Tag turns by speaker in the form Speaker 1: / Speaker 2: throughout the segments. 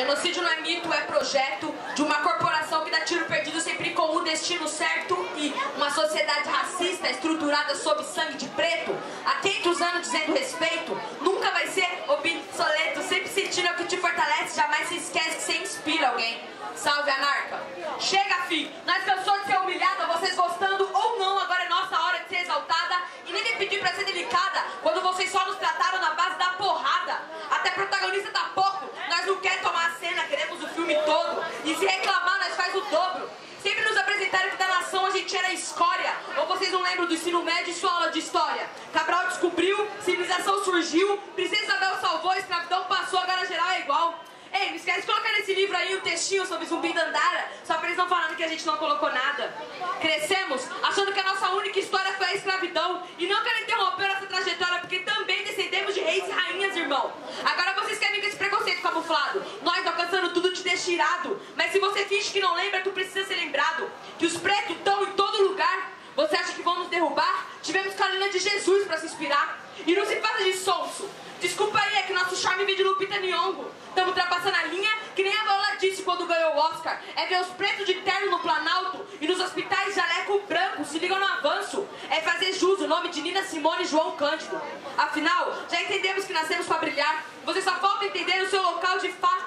Speaker 1: Genocídio não é mito, é projeto de uma corporação que dá tiro perdido sempre com o destino certo e uma sociedade racista estruturada sob sangue de preto, há 500 anos dizendo respeito, nunca vai ser obsoleto, sempre sentindo o que te fortalece, jamais se esquece que você inspira alguém. Salve, anarca! Chega, fi! Nós cansou de ser humilhada, vocês gostando ou não, agora é nossa hora de ser exaltada e nem pedir pra ser delicada, quando vocês só nos trataram na base da porrada. Até protagonista tá pouco, nós não quer tomar a cena, queremos o filme todo. E se reclamar, nós faz o dobro. Sempre nos apresentaram que da nação a gente era escória. Ou vocês não lembram do ensino médio e sua aula de história? Cabral descobriu, civilização surgiu, Princesa Isabel salvou, escravidão passou, agora geral é igual. Ei, não esquece de colocar nesse livro aí um textinho sobre zumbi da Andara, só pra eles não falando que a gente não colocou nada. Crescemos achando que a nossa única história foi a escravidão, e não quero interromper essa trajetória, porque também descendemos de reis e rainhas, irmão. Agora vocês querem ver esse preconceito camuflado, nós alcançando tudo te deixa irado, mas se você finge que não lembra, tu precisa ser lembrado, que os pretos estão em todo lugar. Você acha que vão nos derrubar? Tivemos Carolina de Jesus pra se inspirar. E não se faça de sonso. Desculpa aí, é que nosso charme vem de Lupita Nyong'o. Estamos ultrapassando a linha, que nem a Viola disse quando ganhou o Oscar. É ver os pretos de terno no Planalto e nos hospitais jaleco branco, se ligam no avanço. É fazer jus o nome de Nina Simone e João Cândido. Afinal, já entendemos que nascemos para brilhar. Você só falta entender o seu local de fala.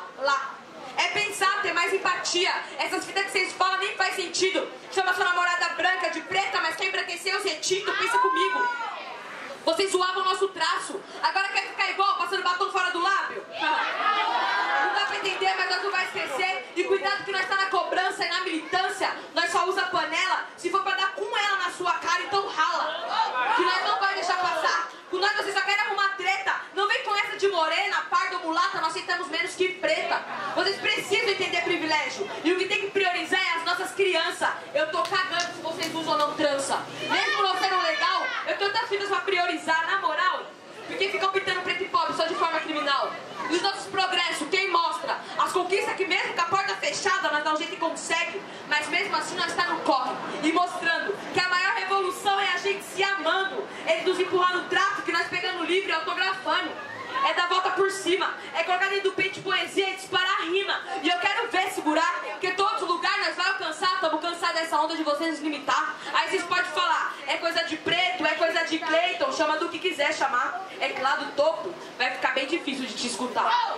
Speaker 1: É pensar, ter empatia. Essas fitas que vocês falam nem faz sentido. Chama sua namorada branca de preta, mas quer embranquecer os retintos, pensa comigo. Vocês zoavam o nosso traço. Agora quer ficar igual, passando batom fora do lábio? Não dá pra entender, mas nós não vai esquecer. E cuidado que nós tá na cobrança e na militância. Nós só usa panela se for pra dar com ela na sua cara, então rala. Que nós não vai deixar passar. Com nós vocês só querem arrumar treta. Não vem com essa de morena, parda ou mulata, nós aceitamos menos que preta. Vocês E o que tem que priorizar é as nossas crianças. Eu tô cagando se vocês usam ou não trança. Mesmo não sendo legal, eu tenho tantas fitas pra priorizar, na moral. Porque ficam pintando preto e pobre só de forma criminal. E os nossos progressos, quem mostra? As conquistas que mesmo com a porta fechada nós dá um jeito e consegue. Mas mesmo assim nós está no corre. E mostrando que a maior revolução é a gente se amando. Ele nos empurrar no tráfico nós pegando livre autografando. É dar volta por cima. É colocar dentro do peito poesia e disparar rima. E eu quero ver segurar. Porque todos os lugares nós vai alcançar. Estamos onda de vocês limitar. Aí vocês podem falar, é coisa de preto, é coisa de Cleiton. Chama do que quiser chamar. É que lá do topo vai ficar bem difícil de te escutar.